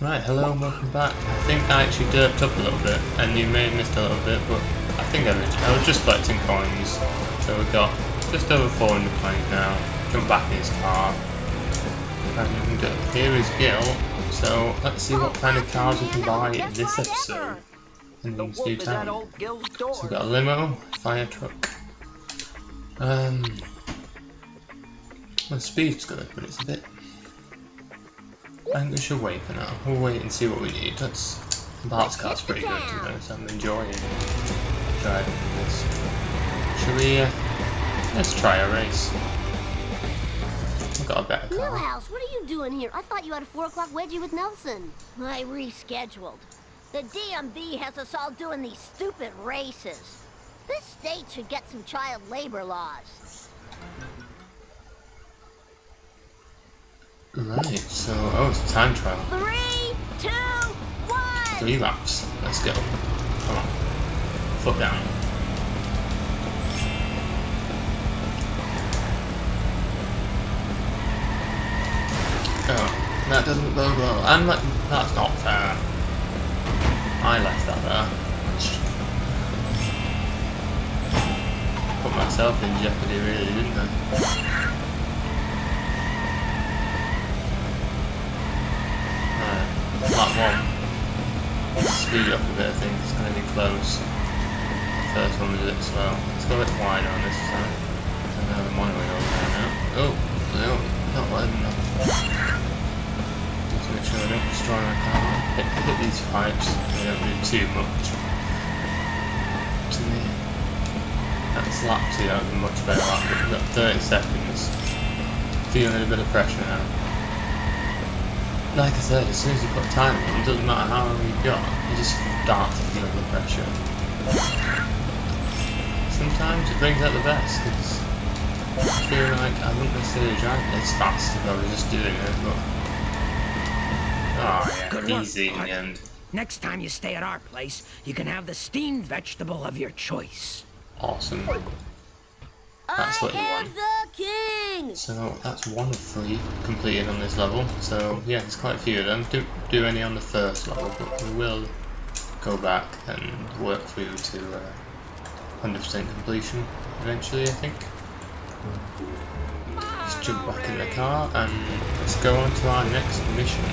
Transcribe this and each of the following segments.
Right, hello and welcome back. I think I actually derped up a little bit, and you may have missed a little bit, but I think I, I was just collecting coins. So we've got just over 400 coins now. Jump back in his car. And here is Gil. So let's see what kind of cars we can buy in this episode. In this new town. So we've got a limo, fire truck. Um, the speed's good, but it's a bit I think we should wait for now. We'll wait and see what we need. That's the parts car's pretty good to be honest. I'm enjoying driving this. Should we uh, let's try a race. I've got a better car. Milhouse, what are you doing here? I thought you had a four o'clock wedgie with Nelson. I rescheduled. The DMV has us all doing these stupid races. This state should get some child labor laws. Right, so, oh, it's a time trial. Three, two, one! Three laps. Let's go. Come on. Foot down. Oh, that doesn't bode well. I'm like, that's not fair. I left that there. Put myself in jeopardy really, didn't I? Lap one. Speed up a bit, I think. It's going to be close. The first one was a bit slow. Go a bit wider on this side. I know the monitoring over there now. Oh, no, not wide enough. Just make sure I don't destroy my car. Hit, hit these pipes. They don't do too much. To me. That's lap two, that was a much better lap. We've got 30 seconds. Feeling a bit of pressure now like I said, as soon as you put time in, it doesn't matter how long you've got, you just start to feel the pressure. Sometimes it brings out the best, because I feel like I wouldn't necessarily drive as fast if I was just doing it, but... Oh yeah, Good easy work, in the end. Next time you stay at our place, you can have the steamed vegetable of your choice. Awesome. That's what you want. So that's one of three completed on this level. So yeah, there's quite a few of them. Don't do any on the first level, but we will go back and work through to 100% uh, completion eventually, I think. Let's jump back in the car and let's go on to our next mission.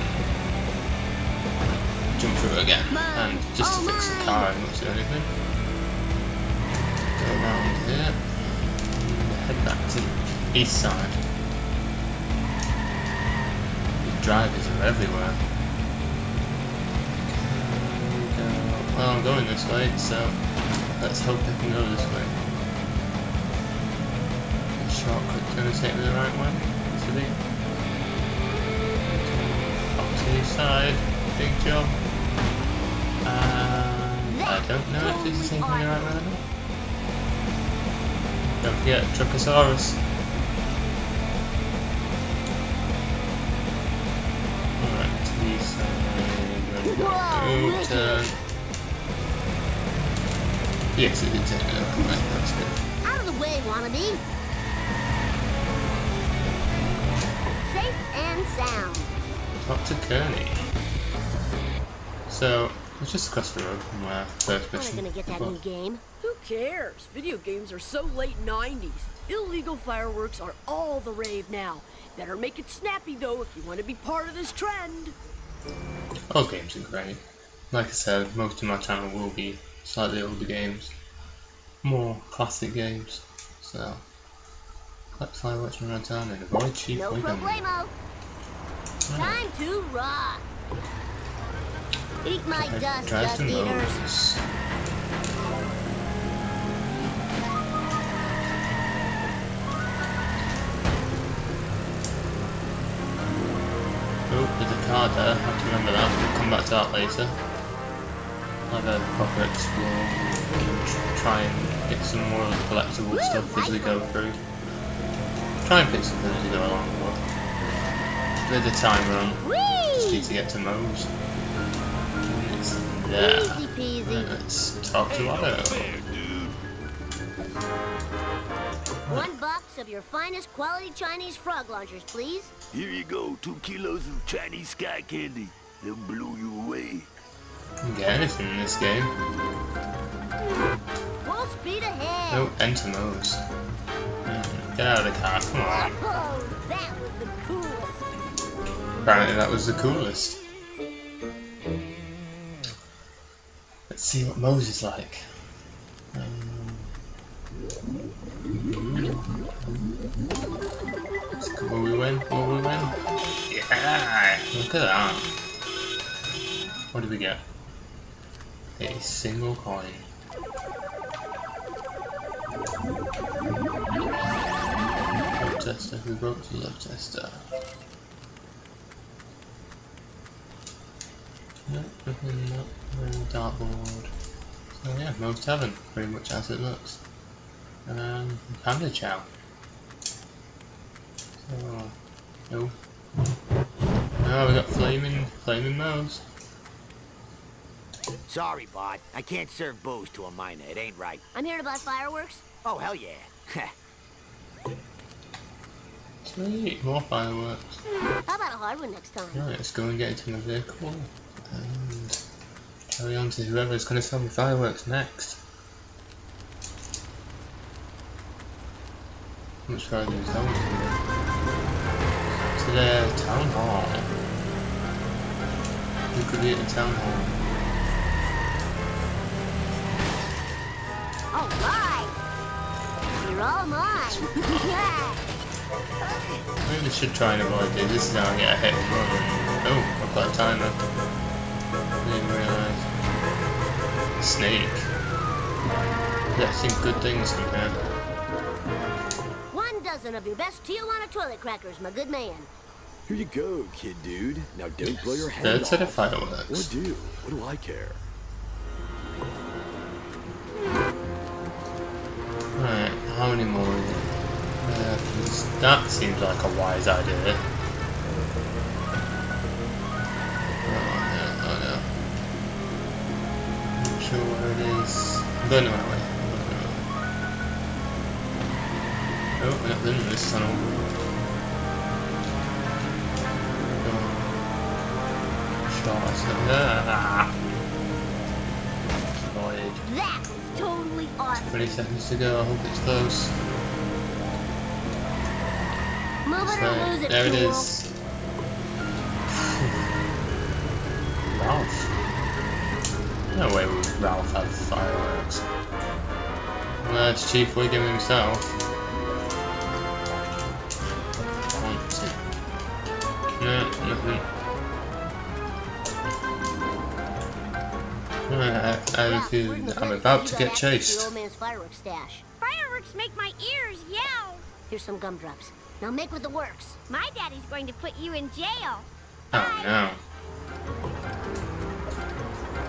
Jump through again, and just to fix the car as much as anything. Go around here head back to the east side. The drivers are everywhere. well, oh, I'm going this way, so let's hope I can go this way. The shortcut's going to take me the right way, to the side, big job. And I don't know if this is taking me the right way. Don't forget Truckosaurus. Alright, to the side. Whoa, turn. Yes, it did take me over. Right, that's good. Out of the way, wannabe. Safe and sound. Talk to Kearney. So, it's just across the road from where first mission. gonna get that new game. Who cares? Video games are so late 90s. Illegal fireworks are all the rave now. Better make it snappy though if you want to be part of this trend. All games are great. Like I said, most of my channel will be slightly older games. More classic games. So, collect fireworks around town and avoid cheap No problemo. Time to rock. Eat my dust, dust eaters. Oh, there's a card there. I have to remember that. We'll come back to that later. I'll have a proper explore and try and get some more of the collectible stuff as we go through. Try and pick something as we go along, but with the time on, just need to get to Moe's. Yeah. Easy peasy. Let's talk to Otto. One box of your finest quality Chinese frog launchers, please. Here you go, two kilos of Chinese sky candy. they'll blow you away. You can get anything in this game. Full speed ahead. No, enter modes. Mm, Get out of the car, come on. Oh, that was the coolest. Apparently that was the coolest. Let's see what Moe's is like. Um, will we win? Will we win? Yeah! Look at that. What did we get? A single coin. Love tester. Who broke the love tester? No, nothing, no, no dartboard. So yeah, most haven't, pretty much as it looks. Um, Panda Chow. So, no. No, we got flaming, flaming mouse. Sorry, Bart. I can't serve booze to a minor. It ain't right. I'm here to buy fireworks. Oh, hell yeah. Sweet, more fireworks. How about a hard one next time? Right, let's go and get into my vehicle and carry on to whoever's going to sell me fireworks next. How much further is that To the town hall. You could be at the town hall? All right. You're all mine. yeah. I really should try and avoid this. This is how I get a hit. Oh, I've got a timer. Didn't realise. Snake. Yeah, some good things from here. One dozen of your best Tijuana toilet crackers, my good man. Here you go, kid dude. Now don't blow your head Third set of off. fireworks. Or do. What do I care? Alright, how many more is it? Uh, 'cause that seems like a wise idea. Oh no, oh no. Not sure where it is. I'm going the right Oh, we're not in this tunnel. Oh. Shot. Ah! Void. That was totally awesome. 20 seconds to go, I hope it's close. Move it or lose it, there it is. Ralph. No way would Ralph have fireworks. Well, it's Chief Wiggum himself. Where in the that I'm about to get chased. The old man's fireworks stash. Fireworks make my ears yell. Here's some gumdrops. Now make with the works. My daddy's going to put you in jail. Oh no.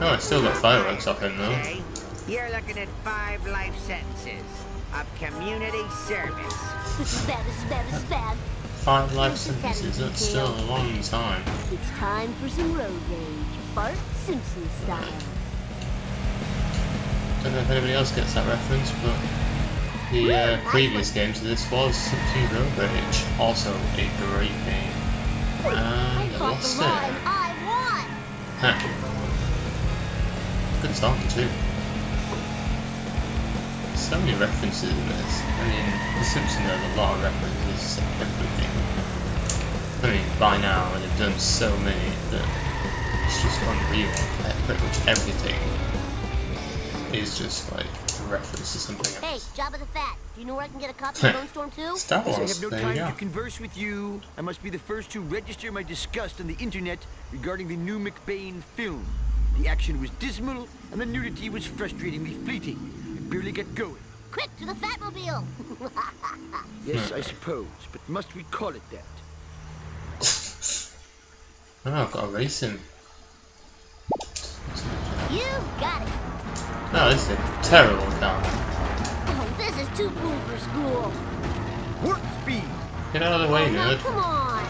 Oh, I still got fireworks up in though. Okay, you're looking at five life sentences of community service. This is bad, this is bad, this is bad. Five life This is kind of sentences, that's still a long time. It's time for some road rage. Bart Simpson style. Don't know if anybody else gets that reference, but the uh, previous game to this was Simpsons Road Rage, also a great game. I And I lost it. I won. Huh. Good song too. So many references in this. I mean, The Simpsons has a lot of references to everything. I mean, by now they've done so many that it's just unreal. Like, Pretty much everything is just like a reference to something else. Hey, else. Jabba the Fat. Do you know where I can get a copy of Bonestorm 2? Star As I have no there time to converse with you, I must be the first to register my disgust on the internet regarding the new McBain film. The action was dismal, and the nudity was frustratingly fleeting. I barely got going. Quick, to the Fatmobile! Yes, I suppose, but must we call it that? Oh, I've got to race him. you got it! Oh, this is a terrible car. Oh, this is too cool for school. Warp speed! Get out of the way, oh, no, come on!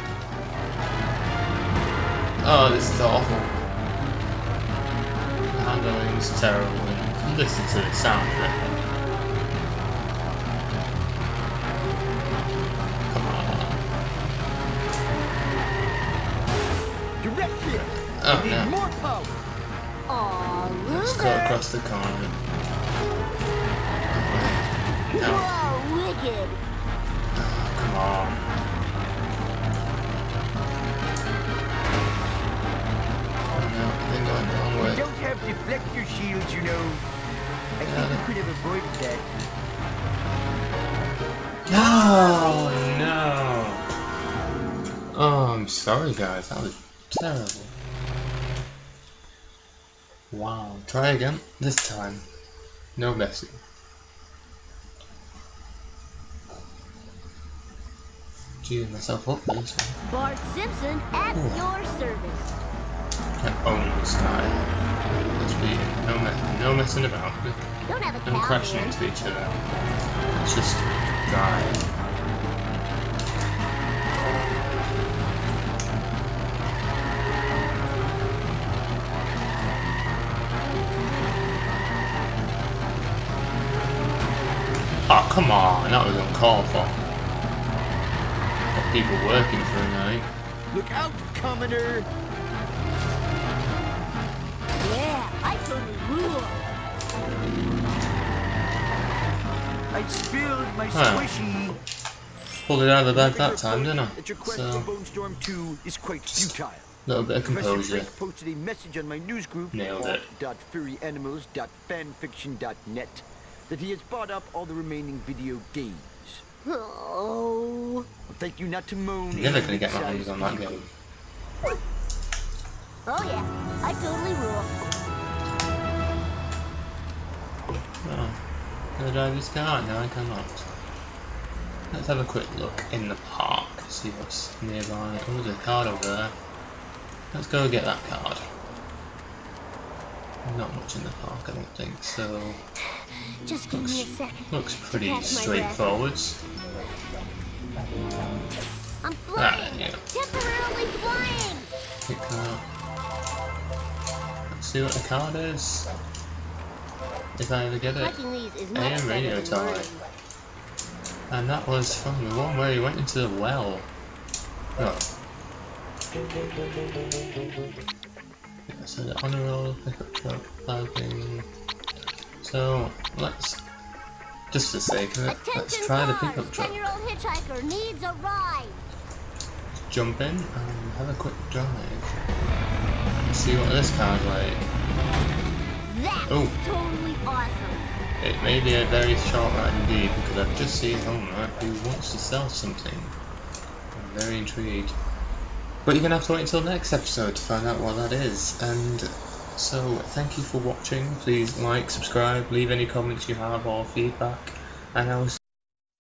Oh, this is awful. The handling is terrible, and listen to the sound of it. Come on. Direct hit! Oh no. more power. Aw, Let's loser. cut across the corner. No. Whoa, wicked. Oh, come on. Oh no, I think I'm the wrong We way. don't have deflector shields, you know. I think we could have avoided that. Oh no! Oh, I'm sorry guys, that was terrible. Wow, try again, this time. No messing. Gear myself up for this one. Bart Simpson at Ooh. your service. I own this guy. Let's be no, me- no messing about. Don't have a and crashing into each other. Let's just drive. Oh, ah, come on, that was uncalled for. Got people working for a night. Eh? Look out, commoner! I totally rule. I spilled my Huh. squishy. Pulled it out of the bag that time, didn't I? That your quest So, for Bonestorm 2 is quite futile. little bit of Professor composure. Drake posted a message on my news group, Nailed it. alt.furryanimalsfanfiction.net, that he has bought up all the remaining video games. Oh. Well, thank you not to moan. Never gonna get my hands on that game. Oh yeah, I totally rule. Can I drive this car? No, I cannot. Let's have a quick look in the park, see what's nearby. Oh, there's a card over there. Let's go get that card. Not much in the park, I don't think, so Just give me a second. looks pretty catch my breath. straightforward. I'm Ah, flying. yeah. Temporarily flying. Pick that up. Let's see what the card is. If I ever get it. Collecting these is much AM radio time. And that was from the one where he went into the well. Oh. Yeah, so the honor roll, pickup truck, parking. So let's, just for sake of it, let's try the pickup truck. Ten-year-old hitchhiker needs a ride. Jump in and have a quick drive. See what this car's like. That's Oh. totally awesome. It may be a very short ride indeed because I've just seen oh owner who wants to sell something. I'm very intrigued. But you're gonna have to wait until next episode to find out what that is. And so thank you for watching. Please like, subscribe, leave any comments you have or feedback, and I will